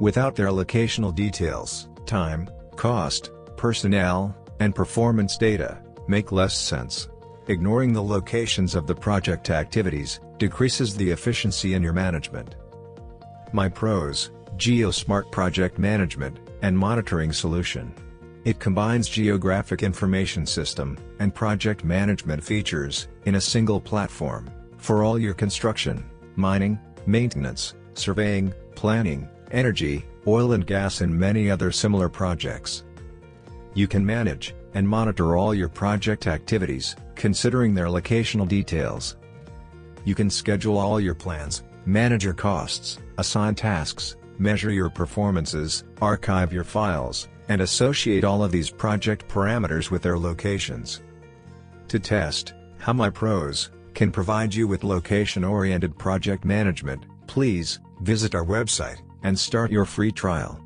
Without their locational details, time, cost, personnel, and performance data, make less sense. Ignoring the locations of the project activities, decreases the efficiency in your management. MyPros, GeoSmart Project Management, and Monitoring Solution. It combines geographic information system, and project management features, in a single platform, for all your construction, mining, maintenance, surveying, planning, energy, oil and gas and many other similar projects. You can manage, and monitor all your project activities, considering their locational details. You can schedule all your plans, manage your costs, assign tasks, measure your performances, archive your files, and associate all of these project parameters with their locations. To test how MyPros can provide you with location-oriented project management, please visit our website and start your free trial.